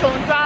手抓